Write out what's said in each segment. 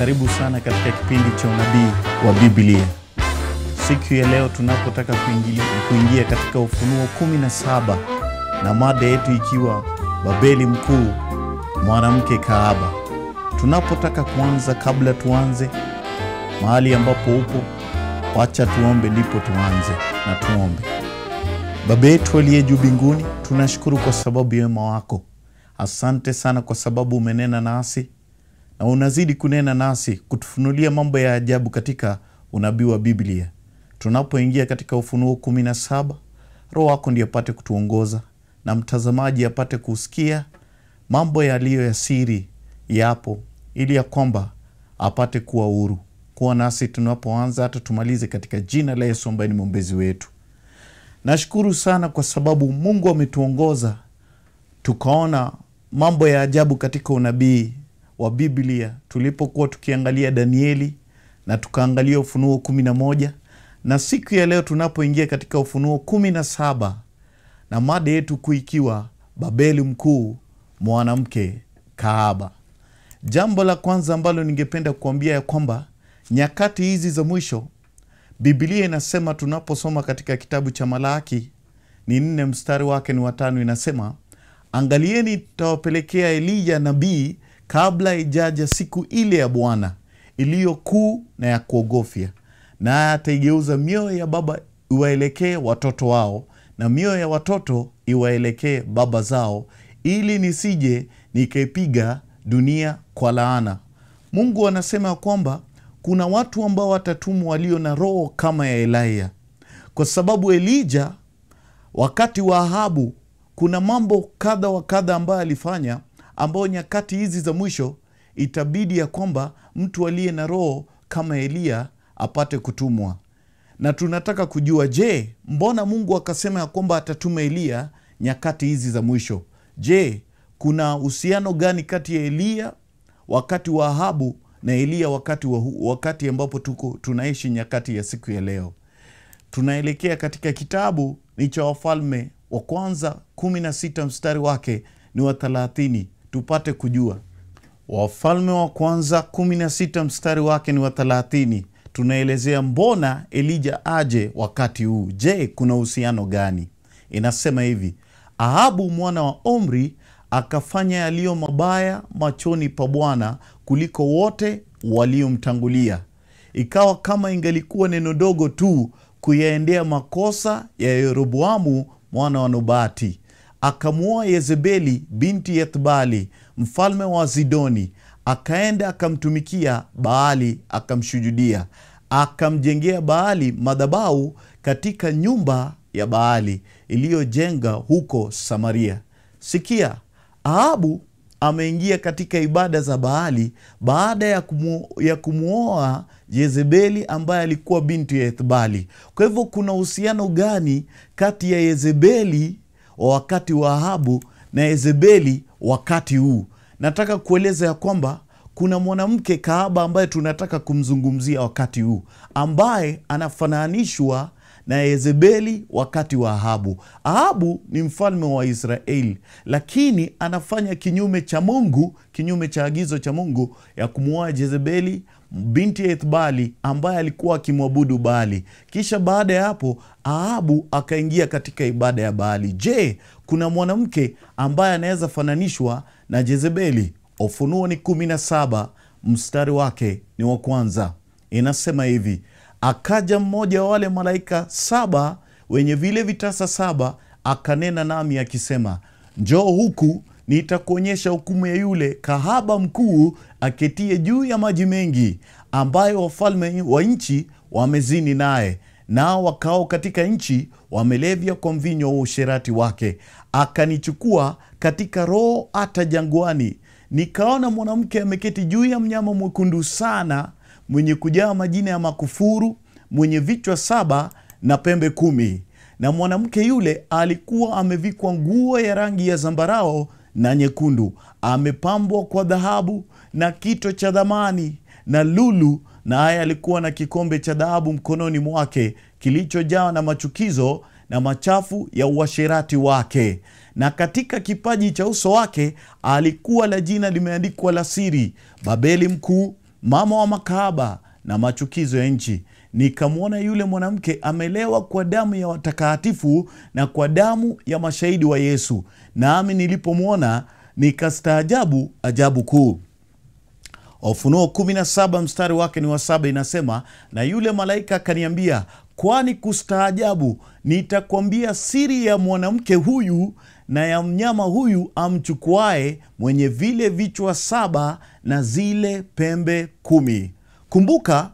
karibu sana katika kipindi cha unabii wa Biblia. Siku ya leo tunapotaka kuingia, kuingia katika Ufunuo 17 na mada yetu ikiwa Babeli Mkuu, mwanamke kahaba. Tunapotaka kuanza, kabla tuanze mahali ambapo upo, wacha tuombe, ndipo tuanze na tuombe. Baba yetu aliye juu mbinguni, tunashukuru kwa sababu ya wema wako. Asante sana kwa sababu umenena nasi na unazidi kunena nasi, kutufunulia mambo ya ajabu katika unabii wa Biblia. Tunapoingia katika Ufunuo kumi na saba, Roho wako ndiye apate kutuongoza na mtazamaji apate kusikia mambo yaliyo ya siri yapo, ili ya kwamba apate kuwa huru. Kuwa nasi tunapoanza hata tumalize, katika jina la Yesu ambaye ni mwombezi wetu. Nashukuru sana kwa sababu Mungu ametuongoza tukaona mambo ya ajabu katika unabii wa Biblia tulipokuwa tukiangalia Danieli na tukaangalia Ufunuo kumi na moja na siku ya leo tunapoingia katika Ufunuo kumi na saba na mada yetu kuu ikiwa Babeli Mkuu, mwanamke kahaba. Jambo la kwanza ambalo ningependa kuambia ya kwamba nyakati hizi za mwisho Biblia inasema tunaposoma katika kitabu cha Malaki ni nne mstari wake ni watano, inasema angalieni, tutawapelekea Eliya nabii kabla ijaja siku ile ya Bwana iliyo kuu na ya kuogofya, naye ataigeuza mioyo ya baba iwaelekee watoto wao na mioyo ya watoto iwaelekee baba zao, ili nisije nikaipiga dunia kwa laana. Mungu anasema kwamba kuna watu ambao watatumwa walio na roho kama ya Eliya, kwa sababu Elija wakati wa Ahabu kuna mambo kadha wa kadha ambayo alifanya, ambayo nyakati hizi za mwisho itabidi ya kwamba mtu aliye na roho kama Eliya apate kutumwa. Na tunataka kujua, je, mbona Mungu akasema ya kwamba atatuma Eliya nyakati hizi za mwisho? Je, kuna uhusiano gani kati ya Eliya wakati wa Ahabu na Eliya wakati, wa, wakati ambapo tuko tunaishi nyakati ya siku ya leo? Tunaelekea katika kitabu ni cha Wafalme wa Kwanza 16 mstari wake ni wa 30, tupate kujua. Wafalme wa Kwanza 16 mstari wake ni wa 30, tunaelezea mbona Elija aje wakati huu. Je, kuna uhusiano gani? Inasema hivi: Ahabu mwana wa Omri akafanya yaliyo mabaya machoni pa Bwana kuliko wote waliomtangulia. Ikawa kama ingelikuwa neno dogo tu kuyaendea makosa ya Yeroboamu mwana wa Nobati, akamwoa Yezebeli binti Yethbali mfalme wa Zidoni, akaenda akamtumikia Baali, akamshujudia, akamjengea Baali madhabau katika nyumba ya Baali iliyojenga huko Samaria. Sikia, Ahabu ameingia katika ibada za Baali baada ya, kumu, ya kumwoa Yezebeli ambaye alikuwa binti ya Ethbali. Kwa hivyo kuna uhusiano gani kati ya Yezebeli wa wakati wa Ahabu na Yezebeli wakati huu? Nataka kueleza ya kwamba kuna mwanamke kahaba ambaye tunataka kumzungumzia wakati huu ambaye anafananishwa na Yezebeli wakati wa Ahabu. Ahabu ni mfalme wa Israeli, lakini anafanya kinyume cha Mungu, kinyume cha agizo cha Mungu ya kumuoa Yezebeli binti ya Ethbali ambaye alikuwa akimwabudu Baali. Kisha baada ya hapo Ahabu akaingia katika ibada ya Baali. Je, kuna mwanamke ambaye anaweza fananishwa na Jezebeli? Ufunuo ni kumi na saba mstari wake ni wa kwanza, inasema hivi Akaja mmoja wa wale malaika saba wenye vile vitasa saba, akanena nami akisema, njoo huku, nitakuonyesha hukumu ya yule kahaba mkuu aketie juu ya maji mengi, ambayo wafalme wa nchi wamezini naye, nao wakao katika nchi wamelevya kwa mvinyo wa usherati wake. Akanichukua katika roho hata jangwani, nikaona mwanamke ameketi juu ya mnyama mwekundu sana mwenye kujaa majina ya makufuru mwenye vichwa saba na pembe kumi. Na mwanamke yule alikuwa amevikwa nguo ya rangi ya zambarao na nyekundu, amepambwa kwa dhahabu na kito cha dhamani na lulu, naye alikuwa na kikombe cha dhahabu mkononi mwake kilichojaa na machukizo na machafu ya uasherati wake. Na katika kipaji cha uso wake alikuwa la jina limeandikwa la siri, Babeli mkuu, mama wa makahaba na machukizo ya nchi. Nikamwona yule mwanamke amelewa kwa damu ya watakatifu na kwa damu ya mashahidi wa Yesu. Nami nilipomwona nikastaajabu ajabu kuu. Ufunuo 17 mstari wake ni wa saba, inasema na yule malaika akaniambia, kwani kustaajabu, nitakwambia siri ya mwanamke huyu na ya mnyama huyu amchukuae, mwenye vile vichwa saba na zile pembe kumi. Kumbuka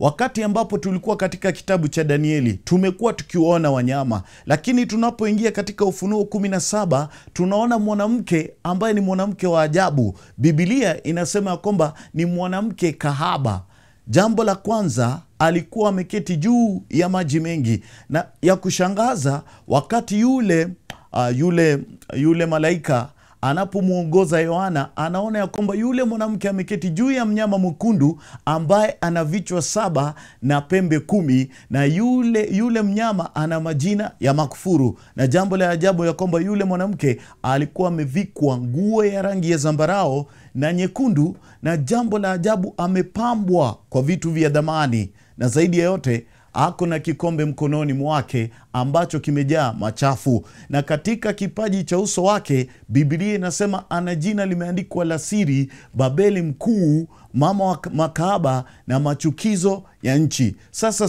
wakati ambapo tulikuwa katika kitabu cha Danieli tumekuwa tukiwaona wanyama, lakini tunapoingia katika Ufunuo 17 tunaona mwanamke ambaye ni mwanamke wa ajabu. Bibilia inasema ya kwamba ni mwanamke kahaba. Jambo la kwanza, alikuwa ameketi juu ya maji mengi, na ya kushangaza wakati yule uh, yule yule malaika anapomwongoza Yohana anaona ya kwamba yule mwanamke ameketi juu ya mnyama mwekundu ambaye ana vichwa saba na pembe kumi, na yule yule mnyama ana majina ya makufuru. Na jambo la ajabu ya kwamba yule mwanamke alikuwa amevikwa nguo ya rangi ya zambarao na nyekundu, na jambo la ajabu amepambwa kwa vitu vya dhamani, na zaidi ya yote ako na kikombe mkononi mwake ambacho kimejaa machafu, na katika kipaji cha uso wake Biblia inasema ana jina limeandikwa la siri, Babeli mkuu, mama wa makahaba na machukizo ya nchi. Sasa